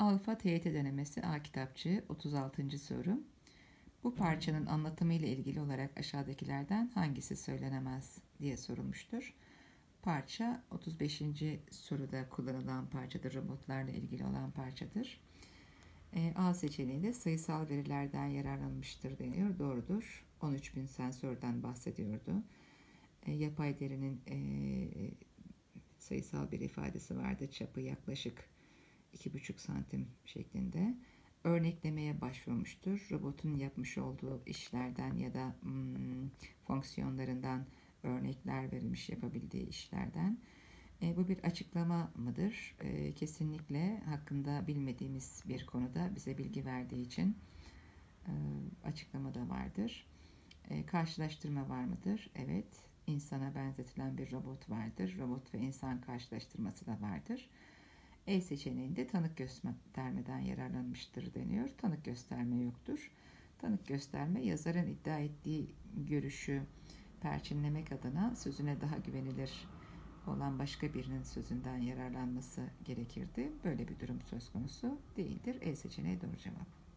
Alfa TYT denemesi A kitapçığı 36. soru. Bu parçanın anlatımı ile ilgili olarak aşağıdakilerden hangisi söylenemez diye sorulmuştur. Parça 35. soruda kullanılan parçadır. Robotlarla ilgili olan parçadır. E, A seçeneğinde sayısal verilerden yararlanmıştır deniyor. Doğrudur. 13.000 sensörden bahsediyordu. E, yapay derinin e, sayısal bir ifadesi vardı. Çapı yaklaşık 2,5 santim şeklinde örneklemeye başvurmuştur. Robotun yapmış olduğu işlerden ya da hmm, fonksiyonlarından örnekler verilmiş yapabildiği işlerden. E, bu bir açıklama mıdır? E, kesinlikle hakkında bilmediğimiz bir konuda bize bilgi verdiği için e, açıklama da vardır. E, karşılaştırma var mıdır? Evet. İnsana benzetilen bir robot vardır. Robot ve insan karşılaştırması da vardır. E seçeneğinde tanık göstermeden yararlanmıştır deniyor. Tanık gösterme yoktur. Tanık gösterme yazarın iddia ettiği görüşü perçinlemek adına sözüne daha güvenilir olan başka birinin sözünden yararlanması gerekirdi. Böyle bir durum söz konusu değildir. E seçeneği doğru cevap.